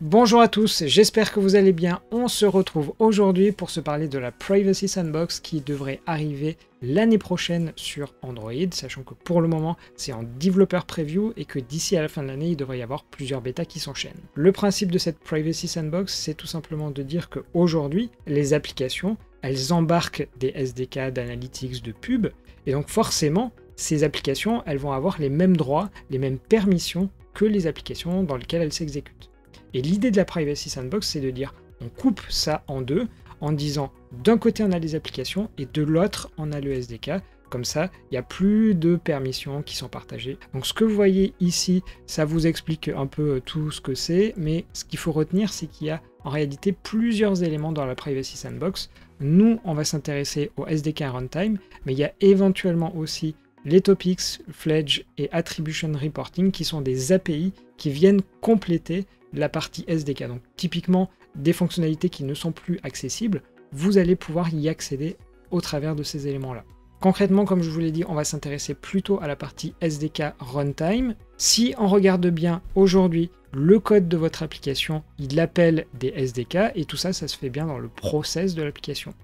Bonjour à tous, j'espère que vous allez bien. On se retrouve aujourd'hui pour se parler de la Privacy Sandbox qui devrait arriver l'année prochaine sur Android, sachant que pour le moment c'est en developer preview et que d'ici à la fin de l'année il devrait y avoir plusieurs bêtas qui s'enchaînent. Le principe de cette Privacy Sandbox c'est tout simplement de dire qu'aujourd'hui les applications elles embarquent des SDK d'analytics de pub et donc forcément ces applications elles vont avoir les mêmes droits, les mêmes permissions que les applications dans lesquelles elles s'exécutent. Et l'idée de la Privacy Sandbox, c'est de dire on coupe ça en deux en disant d'un côté on a les applications et de l'autre on a le SDK. Comme ça, il n'y a plus de permissions qui sont partagées. Donc ce que vous voyez ici, ça vous explique un peu tout ce que c'est, mais ce qu'il faut retenir, c'est qu'il y a en réalité plusieurs éléments dans la Privacy Sandbox. Nous, on va s'intéresser au SDK Runtime, mais il y a éventuellement aussi les topics, Fledge et Attribution Reporting qui sont des API qui viennent compléter la partie SDK. Donc typiquement des fonctionnalités qui ne sont plus accessibles, vous allez pouvoir y accéder au travers de ces éléments-là. Concrètement, comme je vous l'ai dit, on va s'intéresser plutôt à la partie SDK Runtime. Si on regarde bien aujourd'hui, le code de votre application, il appelle des SDK et tout ça, ça se fait bien dans le process de l'application.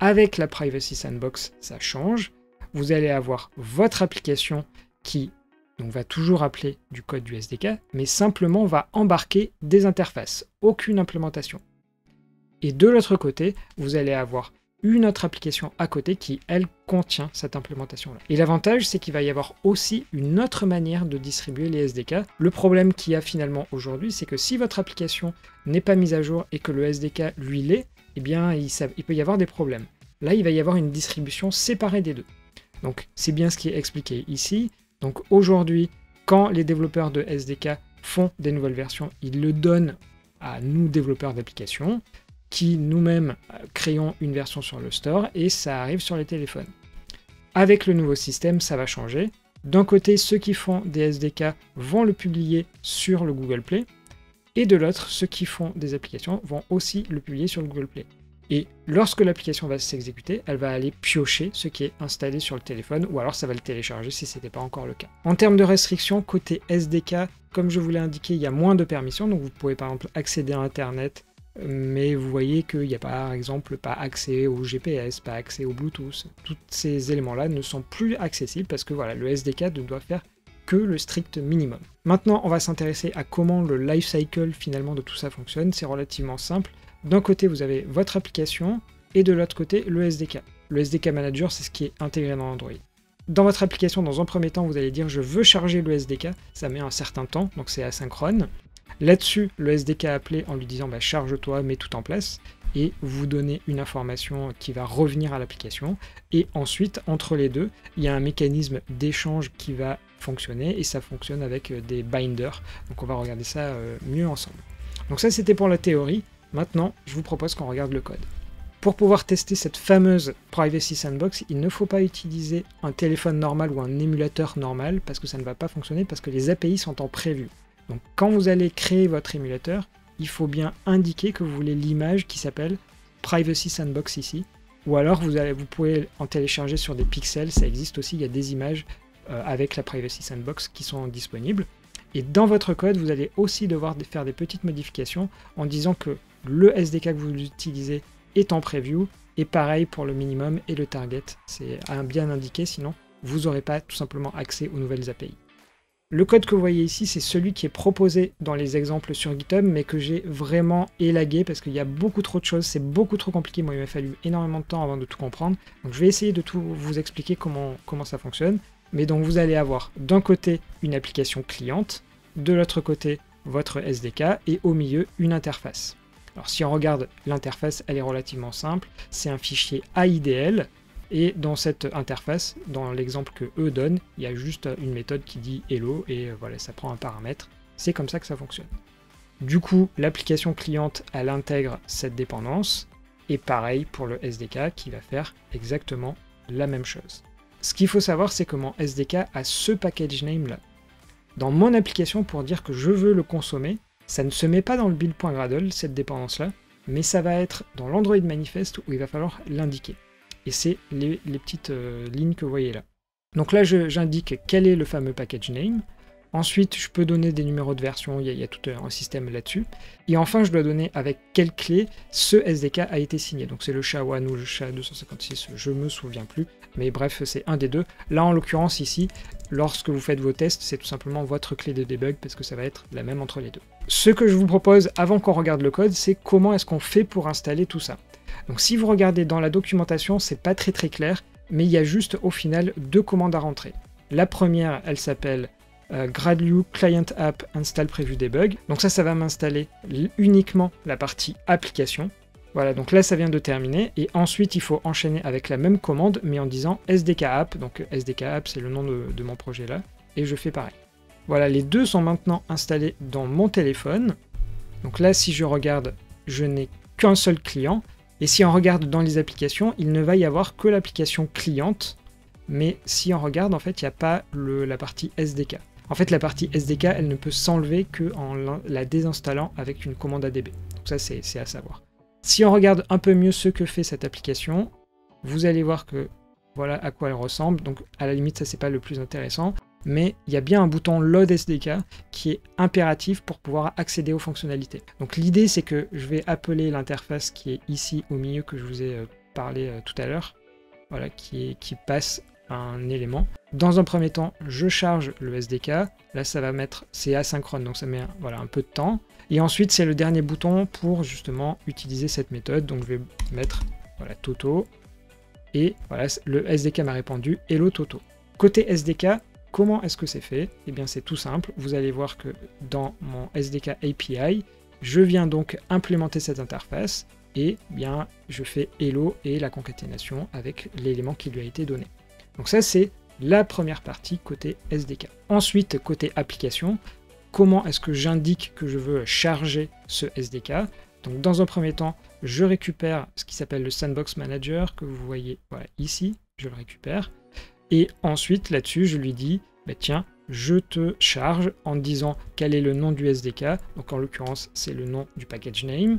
Avec la Privacy Sandbox, ça change. Vous allez avoir votre application qui donc va toujours appeler du code du SDK, mais simplement va embarquer des interfaces, aucune implémentation. Et de l'autre côté, vous allez avoir une autre application à côté qui, elle, contient cette implémentation-là. Et l'avantage, c'est qu'il va y avoir aussi une autre manière de distribuer les SDK. Le problème qu'il y a finalement aujourd'hui, c'est que si votre application n'est pas mise à jour et que le SDK, lui, l'est, eh bien, il, il peut y avoir des problèmes. Là, il va y avoir une distribution séparée des deux. Donc, c'est bien ce qui est expliqué ici. Donc aujourd'hui, quand les développeurs de SDK font des nouvelles versions, ils le donnent à nous, développeurs d'applications, qui nous-mêmes euh, créons une version sur le store et ça arrive sur les téléphones. Avec le nouveau système, ça va changer. D'un côté, ceux qui font des SDK vont le publier sur le Google Play, et de l'autre, ceux qui font des applications vont aussi le publier sur le Google Play. Et lorsque l'application va s'exécuter, elle va aller piocher ce qui est installé sur le téléphone, ou alors ça va le télécharger si ce n'était pas encore le cas. En termes de restrictions, côté SDK, comme je vous l'ai indiqué, il y a moins de permissions, donc vous pouvez par exemple accéder à Internet, mais vous voyez qu'il n'y a par exemple pas accès au GPS, pas accès au Bluetooth. Tous ces éléments-là ne sont plus accessibles parce que voilà, le SDK ne doit faire que le strict minimum. Maintenant, on va s'intéresser à comment le life cycle finalement de tout ça fonctionne. C'est relativement simple. D'un côté, vous avez votre application et de l'autre côté, le SDK. Le SDK Manager, c'est ce qui est intégré dans Android. Dans votre application, dans un premier temps, vous allez dire je veux charger le SDK, ça met un certain temps, donc c'est asynchrone. Là-dessus, le SDK appelé en lui disant bah, charge-toi, mets tout en place, et vous donnez une information qui va revenir à l'application. Et ensuite, entre les deux, il y a un mécanisme d'échange qui va fonctionner, et ça fonctionne avec des binders. Donc on va regarder ça euh, mieux ensemble. Donc ça c'était pour la théorie. Maintenant, je vous propose qu'on regarde le code. Pour pouvoir tester cette fameuse Privacy Sandbox, il ne faut pas utiliser un téléphone normal ou un émulateur normal parce que ça ne va pas fonctionner parce que les API sont en prévu. Donc quand vous allez créer votre émulateur, il faut bien indiquer que vous voulez l'image qui s'appelle Privacy Sandbox ici. Ou alors vous, allez, vous pouvez en télécharger sur des pixels, ça existe aussi, il y a des images euh, avec la Privacy Sandbox qui sont disponibles. Et dans votre code, vous allez aussi devoir faire des petites modifications en disant que le SDK que vous utilisez est en preview, et pareil pour le minimum et le target, c'est bien indiqué, sinon vous n'aurez pas tout simplement accès aux nouvelles API. Le code que vous voyez ici, c'est celui qui est proposé dans les exemples sur GitHub, mais que j'ai vraiment élagué parce qu'il y a beaucoup trop de choses, c'est beaucoup trop compliqué. Moi, il m'a fallu énormément de temps avant de tout comprendre. Donc, je vais essayer de tout vous expliquer comment, comment ça fonctionne. Mais donc, vous allez avoir d'un côté une application cliente, de l'autre côté votre SDK et au milieu une interface. Alors si on regarde l'interface, elle est relativement simple. C'est un fichier AIDL. Et dans cette interface, dans l'exemple que eux donnent, il y a juste une méthode qui dit hello et euh, voilà, ça prend un paramètre. C'est comme ça que ça fonctionne. Du coup, l'application cliente, elle intègre cette dépendance. Et pareil pour le SDK qui va faire exactement la même chose. Ce qu'il faut savoir, c'est mon SDK a ce package name là. Dans mon application, pour dire que je veux le consommer, ça ne se met pas dans le build.gradle, cette dépendance-là, mais ça va être dans l'Android manifest où il va falloir l'indiquer. Et c'est les, petites euh, lignes que vous voyez là. Donc là, j'indique quel est le fameux package name. Ensuite, je peux donner des numéros de version, il y a, tout un système là-dessus. Et enfin, je dois donner avec quelle clé ce SDK a été signé. Donc c'est le SHA-1 ou le SHA-256, je me souviens plus. Mais bref, c'est un des deux. Là, en l'occurrence, ici, lorsque vous faites vos tests, c'est tout simplement votre clé de debug parce que ça va être la même entre les deux. Ce que je vous propose, avant qu'on regarde le code, c'est comment est-ce qu'on fait pour installer tout ça. Donc si vous regardez dans la documentation, c'est pas très très clair, mais il y a juste au final deux commandes à rentrer. La première, elle s'appelle euh, Gradlu Client App Install Preview Debug. Donc ça, ça va m'installer uniquement la partie application. Voilà, donc là ça vient de terminer, et ensuite il faut enchaîner avec la même commande, mais en disant SDK App, donc SDK App c'est le nom de, mon projet là, et je fais pareil. Voilà, les deux sont maintenant installés dans mon téléphone. Donc là, si je regarde, je n'ai qu'un seul client, et si on regarde dans les applications, il ne va y avoir que l'application cliente, mais si on regarde, en fait, il n'y a pas la partie SDK. En fait, la partie SDK, elle ne peut s'enlever qu'en la désinstallant avec une commande ADB. Donc ça, c'est à savoir. Si on regarde un peu mieux ce que fait cette application, vous allez voir que voilà à quoi elle ressemble. Donc à la limite, ça c'est pas le plus intéressant, mais il y a bien un bouton Load SDK qui est impératif pour pouvoir accéder aux fonctionnalités. Donc l'idée c'est que je vais appeler l'interface qui est ici au milieu que je vous ai euh, parlé euh, tout à l'heure, voilà, qui, passe un élément. Dans un premier temps, je charge le SDK. Là, ça va mettre, c'est asynchrone, donc ça met voilà, un peu de temps. Et ensuite, c'est le dernier bouton pour justement utiliser cette méthode. Donc, je vais mettre voilà, Toto. Et voilà, le SDK m'a répondu Hello Toto. Côté SDK, comment est-ce que c'est fait? Eh bien, c'est tout simple. Vous allez voir que dans mon SDK API, je viens donc implémenter cette interface et bien je fais hello et la concaténation avec l'élément qui lui a été donné. Donc ça c'est la première partie côté SDK. Ensuite, côté application, comment est-ce que j'indique que je veux charger ce SDK. Donc dans un premier temps, je récupère ce qui s'appelle le Sandbox Manager que vous voyez ici, je le récupère. Et ensuite là-dessus, je lui dis, bah, tiens, je te charge en disant quel est le nom du SDK. Donc en l'occurrence, c'est le nom du package name.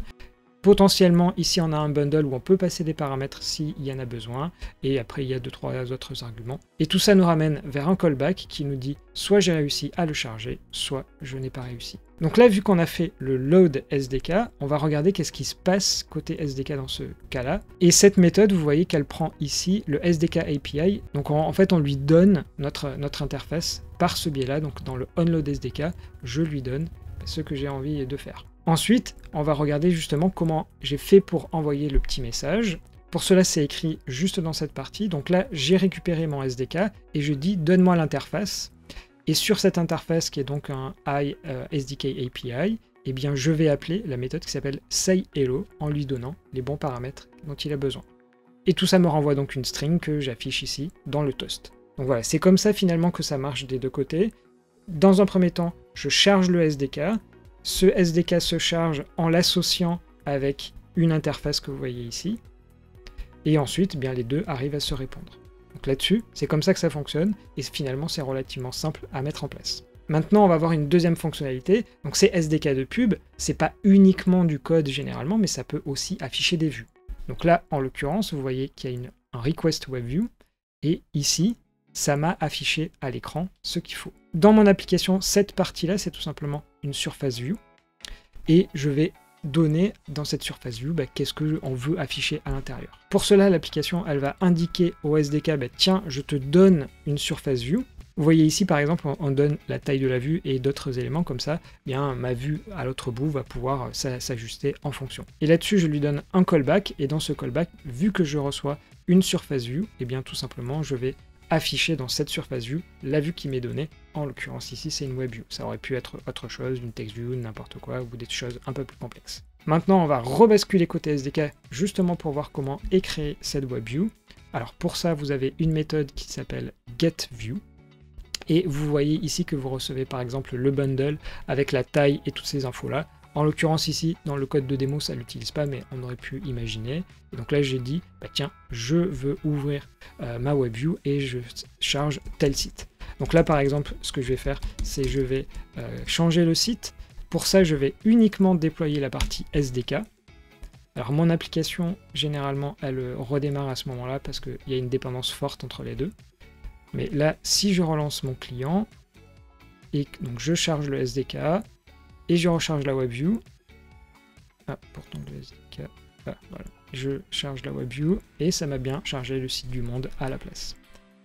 Potentiellement, ici, on a un bundle où on peut passer des paramètres s'il y en a besoin. Et après, il y a deux, trois autres arguments. Et tout ça nous ramène vers un callback qui nous dit soit j'ai réussi à le charger, soit je n'ai pas réussi. Donc là, vu qu'on a fait le load SDK, on va regarder qu'est-ce qui se passe côté SDK dans ce cas-là. Et cette méthode, vous voyez qu'elle prend ici le SDK API. Donc en fait, on lui donne notre, notre interface par ce biais-là. Donc dans le onload SDK, je lui donne ce que j'ai envie de faire. Ensuite, on va regarder justement comment j'ai fait pour envoyer le petit message. Pour cela, c'est écrit juste dans cette partie. Donc là, j'ai récupéré mon SDK et je dis donne-moi l'interface. Et sur cette interface qui est donc un I euh, SDK API, eh bien, je vais appeler la méthode qui s'appelle sayHello en lui donnant les bons paramètres dont il a besoin. Et tout ça me renvoie donc une string que j'affiche ici dans le toast. Donc voilà, c'est comme ça finalement que ça marche des deux côtés. Dans un premier temps, je charge le SDK, ce SDK se charge en l'associant avec une interface que vous voyez ici. Et ensuite, bien, les deux arrivent à se répondre. Donc là-dessus, c'est comme ça que ça fonctionne, et finalement c'est relativement simple à mettre en place. Maintenant, on va voir une deuxième fonctionnalité. Donc c'est SDK de pub, c'est pas uniquement du code généralement, mais ça peut aussi afficher des vues. Donc là, en l'occurrence, vous voyez qu'il y a un request web view, et ici, ça m'a affiché à l'écran ce qu'il faut. Dans mon application, cette partie-là, c'est tout simplement surface view. Et je vais donner dans cette surface view bah, qu'est-ce qu'on veut afficher à l'intérieur. Pour cela, l'application, elle va indiquer au SDK, bah, tiens, je te donne une surface view. Vous voyez ici, par exemple, on donne la taille de la vue et d'autres éléments comme ça. Bien, ma vue à l'autre bout va pouvoir s'ajuster en fonction. Et là-dessus, je lui donne un callback. Et dans ce callback, vu que je reçois une surface view, et eh bien tout simplement, je vais afficher dans cette surface view la vue qui m'est donnée. En l'occurrence ici, c'est une web view. Ça aurait pu être autre chose, une text view, n'importe quoi, ou des choses un peu plus complexes. Maintenant, on va rebasculer côté SDK justement pour voir comment créée cette web view. Alors pour ça, vous avez une méthode qui s'appelle getView. Et vous voyez ici que vous recevez par exemple le bundle avec la taille et toutes ces infos-là. En l'occurrence ici, dans le code de démo, ça ne l'utilise pas, mais on aurait pu imaginer. Et donc là, j'ai dit, bah tiens, je veux ouvrir euh, ma WebView et je charge tel site. Donc là, par exemple, ce que je vais faire, c'est je vais euh, changer le site. Pour ça, je vais uniquement déployer la partie SDK. Alors mon application, généralement, elle redémarre à ce moment-là parce qu'il y a une dépendance forte entre les deux. Mais là, si je relance mon client, Et donc je charge le SDK et je recharge la WebView. Ah, pourtant le. Ah, voilà. Je charge la WebView et ça m'a bien chargé le site du monde à la place.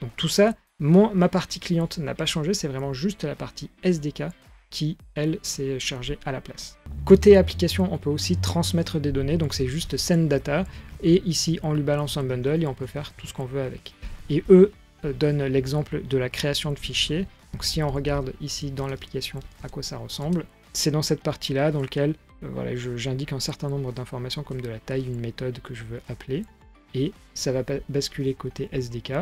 Donc tout ça, ma partie cliente n'a pas changé, c'est vraiment juste la partie SDK qui, elle, s'est chargée à la place. Côté application, on peut aussi transmettre des données, donc c'est juste send data, et ici on lui balance un bundle et on peut faire tout ce qu'on veut avec. Et eux euh, donnent l'exemple de la création de fichiers. Donc si on regarde ici dans l'application à quoi ça ressemble, c'est dans cette partie-là dans laquelle euh, j'indique un certain nombre d'informations comme de la taille, une méthode que je veux appeler, et ça va basculer côté SDK.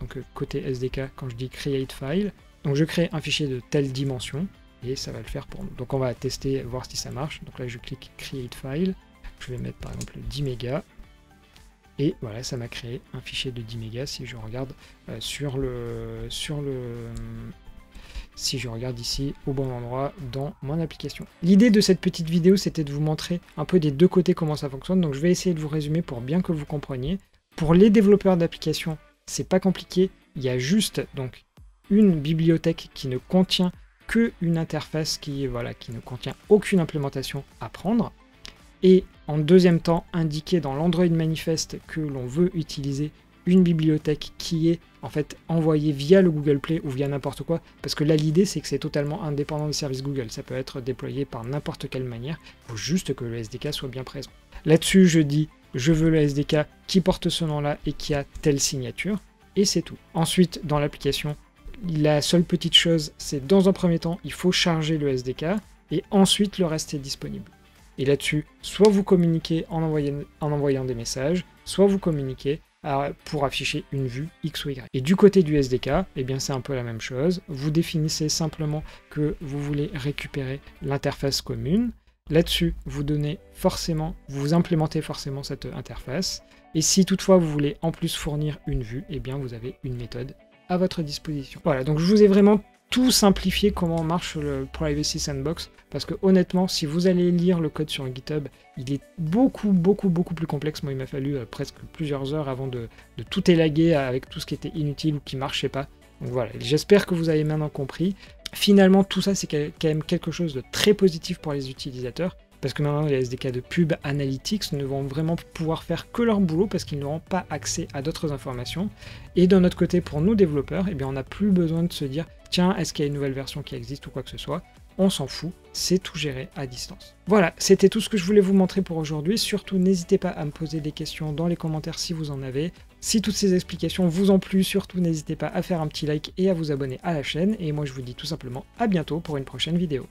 Donc euh, côté SDK, quand je dis create file, donc je crée un fichier de telle dimension, et ça va le faire pour nous. Donc on va tester, voir si ça marche. Donc là je clique create file, je vais mettre par exemple 10 mégas, et voilà, ça m'a créé un fichier de 10 mégas si je regarde euh, sur le sur le si je regarde ici au bon endroit dans mon application. L'idée de cette petite vidéo, c'était de vous montrer un peu des deux côtés comment ça fonctionne. Donc je vais essayer de vous résumer pour bien que vous compreniez. Pour les développeurs d'applications, c'est pas compliqué. Il y a juste donc une bibliothèque qui ne contient que une interface qui, voilà, qui ne contient aucune implémentation à prendre et en deuxième temps indiquer dans l'Android Manifest que l'on veut utiliser une bibliothèque qui est en fait envoyée via le Google Play ou via n'importe quoi, parce que là l'idée c'est que c'est totalement indépendant des services Google, ça peut être déployé par n'importe quelle manière, il faut juste que le SDK soit bien présent. Là-dessus je dis je veux le SDK qui porte ce nom-là et qui a telle signature, et c'est tout. Ensuite dans l'application, la seule petite chose c'est dans un premier temps il faut charger le SDK, et ensuite le reste est disponible. Et là-dessus, soit vous communiquez en envoyant, des messages, soit vous communiquez pour afficher une vue X ou Y. Et du côté du SDK, eh bien c'est un peu la même chose. Vous définissez simplement que vous voulez récupérer l'interface commune. Là-dessus, vous donnez forcément, vous implémentez forcément cette interface. Et si toutefois vous voulez en plus fournir une vue, eh bien vous avez une méthode à votre disposition. Voilà, donc je vous ai vraiment tout simplifier comment marche le Privacy Sandbox, parce que honnêtement, si vous allez lire le code sur GitHub, il est beaucoup, beaucoup, beaucoup plus complexe. Moi, il m'a fallu euh, presque plusieurs heures avant de, tout élaguer avec tout ce qui était inutile ou qui marchait pas. Donc voilà, j'espère que vous avez maintenant compris. Finalement, tout ça, c'est quand même quelque chose de très positif pour les utilisateurs, parce que maintenant les SDK de pub analytics ne vont vraiment pouvoir faire que leur boulot parce qu'ils n'auront pas accès à d'autres informations. Et d'un autre côté, pour nous développeurs, eh bien, on n'a plus besoin de se dire tiens, est-ce qu'il y a une nouvelle version qui existe ou quoi que ce soit? On s'en fout, c'est tout géré à distance. Voilà, c'était tout ce que je voulais vous montrer pour aujourd'hui. Surtout, n'hésitez pas à me poser des questions dans les commentaires si vous en avez. Si toutes ces explications vous ont plu, surtout n'hésitez pas à faire un petit like et à vous abonner à la chaîne. Et moi, je vous dis tout simplement à bientôt pour une prochaine vidéo.